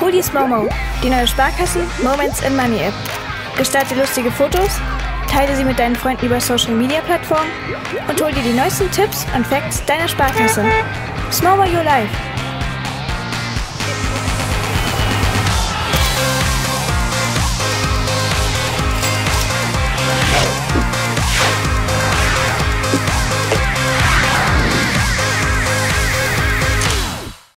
Hoodies Momo, die neue Sparkassen Moments in Money App. Gestalte lustige Fotos, teile sie mit deinen Freunden über Social Media Plattformen und hol dir die neuesten Tipps und Facts deiner Sparkasse. Smomo Your Life.